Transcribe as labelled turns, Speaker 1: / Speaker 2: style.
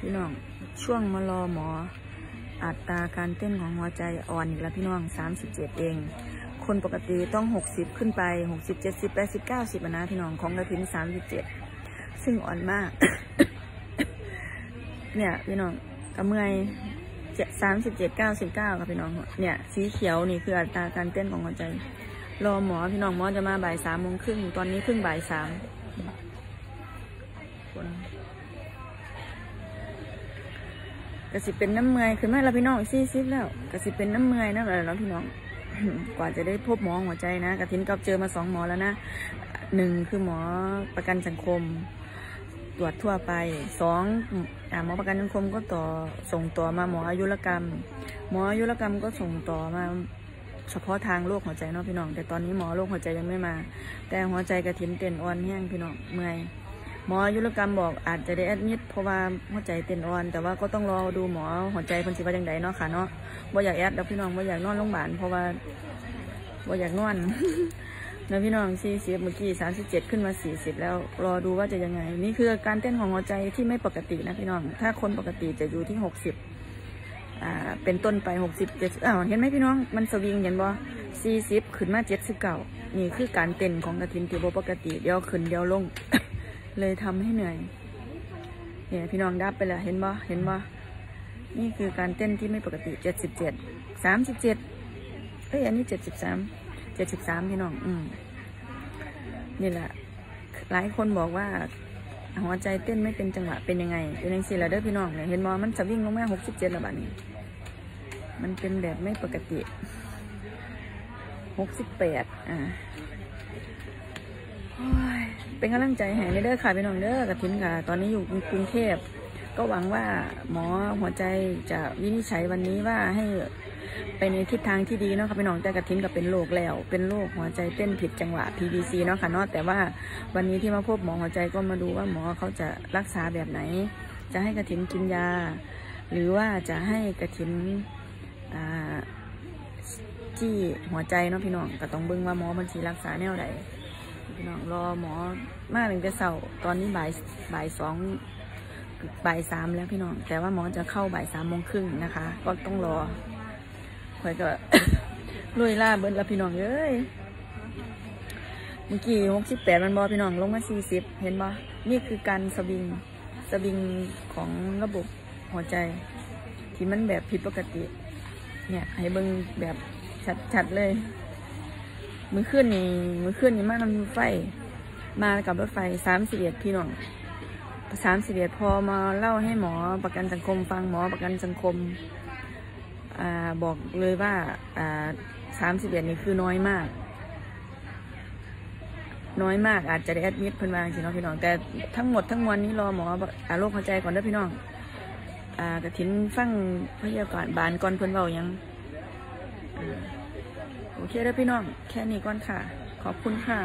Speaker 1: พี่น้องช่วงมารอหมอ อัตราการเต้นของหัวใจอ่อนอีกแล้วพี่น้องสามสิบเจ็ดเอง คนปกติต้องหกสิบขึ้นไปหกสิบเจ็ดสิบแปดสิบเก้าสิบนะพี่น้องของกระถินสามสิบเจ็ดซึ่งอ่อนมาก เนี่ยพี่น้องกระเมื่อยเจ็ดสามสิบเจ็ดเก้าสิบเก้าครับพี่น้องเนี่ยสีเขียวนี่คืออัตราการเต้นของหัวใจ รอหมอพี่น้องหมอจะมาบ่ายสามโมงครึ่งตอนนี้เพิ่งบ่ายสามคน กระสิเป็นน้ำเมื่อยคือแม่เราพี่น้องซี่ซิบแล้วกระสิเป็นน้ำเมื่อยนั่นแหละเนาพี่น้อง กว่าจะได้พบหมอหัวใจนะกระทินก็เจอมาสองหมอแล้วนะหนึ่งคือหมอประกันสังคม ตรวจทั่วไปสองอหมอประกันสังคมก็ต่อส่งต่อมาหมออายุรกรรม หมออายุรกรรมก็ส่งต่อมาเฉพาะทางโรคหัวใจเนาะพี่น้อง แต่ตอนนี้หมอโรคหัวใจยังไม่มา แต่หัวใจกระถินเต้นอ่อนแห้งพี่น้องเมื่อย หมอยุรกรรมบอกอาจจะได้แอดมิดเพราะว่าหัวใจเต้นอ่อน แต่ว่าก็ต้องรอดูหมอหัวใจคนสิว่าจังใดเนาะค่ะเนาะว่าอยากแอดแล้วพี่น้องว่าอยากนอนโรงพยาบาลเพราะว่าว่าอยากนอนนะพี่น้องสี่สิบเมื่อกี้สามสิบเจ็ดขึ้นมาสี่สิบแล้วรอดูว่าจะยังไง นี่คือการเต้นของหัวใจที่ไม่ปกตินะพี่น้อง ถ้าคนปกติจะอยู่ที่หกสิบอ่าเป็นต้นไปหกสิบเจ็ดอ้าวเห็นไหมพี่น้องมันสวิงเห็นบ่สี่สิบขึ้นมาเจ็ดสิบเก้านี่คือการเต้นของกระถินที่บ่ปกติเดี๋ยวขึ้นเดี๋ยวลง เลยทำให้เหนื่อยเนี่ยพี่น้องดับไปแล้วเห็นบ่เห็นบ่นี่คือการเต้นที่ไม่ปกติเจ็ดสิบเจ็ดสามสิบเจ็ดเอ้ยอันนี้เจ็ดสิบสามเจ็ดสิบสามพี่น้องอืมนี่แหละ หลายคนบอกว่าหัวใจเต้นไม่เป็นจังหวะเป็นยังไงเป็นยังสี่ละเด้อพี่น้องเนี่ยเห็นมอมันจะวิ่งลงมาหกสิบเจ็ดละบาทนี้ มันเป็นแบบไม่ปกติหกสิบแปดอ่าโอ้ย เป็นกำลังใจให้เด้อค่ะพี่น้องเด้อกระถินค่ะ ตอนนี้อยู่กรุงเทพ ก็หวังว่าหมอหัวใจจะวินิจฉัยวันนี้ว่าให้ไปในทิศทางที่ดีเนาะค่ะพี่น้องแต่กระถินกับเป็นโรคแล้ว เป็นโรคหัวใจเต้นผิดจังหวะ PDC เนาะค่ะเนาะแต่ว่าวันนี้ที่มาพบหมอหัวใจก็มาดูว่าหมอเขาจะรักษาแบบไหน จะให้กระถินกินยา หรือว่าจะให้กระถินอ่าที่หัวใจเนาะพี่น้องก็ต้องเบิ่งว่าหมอมันสีรักษาแนวใดพี่ น้องรอหมอมาถึงจะเศร้าตอนนี้บ่ายบ่ายสองบ่ายสามแล้วพี่น้อง แต่ว่าหมอจะเข้าบ่ายสามโมงครึ่งนะคะ ก็ต้องรอคอยก็ลุยล่าเบิ้ลล้วพี่น้องเอ้ยเมื่อกี้หกสิบแปดมันบอพี่น้องลงมาสี่สิบเห็นบอนี่คือการสวิงสวิงของระบบหัวใจ ที่มันแบบผิดปกติ เนี่ย ให้เบิ้งแบบชัดๆเลย มือขึ้นนี่มือขึ้นนี่มากนำไฟ มากับรถไฟสามสิบเอ็ดพี่น้องสามสิบเอ็ดพอมาเล่าให้หมอประกันสังคมฟังหมอประกันสังคมอบอกเลยว่าสามสิบเอ็ดนี่คือน้อยมาก น้อยมากอาจจะได้แอดมิดเพิ่นวาสิเนาะพี่น้อง แต่ทั้งหมดทั้งมวลนี้รอหมออาโรคหัวใจก่อนเด้อพี่น้องอกระถินฟังพยากรณ์บานก่อนเพิ่นเบายังอ่า โอเคเด้อพี่น้อง แค่นี้ก่อนค่ะ ขอบคุณค่ะ